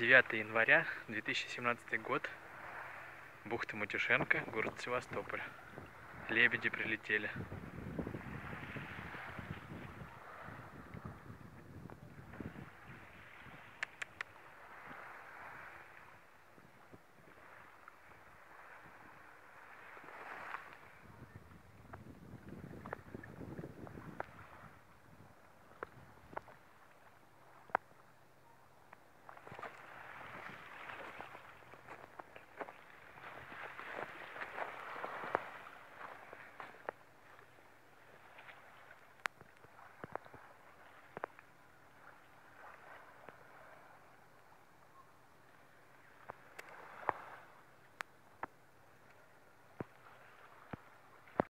9 января 2017 год. Бухта Матюшенко, город Севастополь. Лебеди прилетели.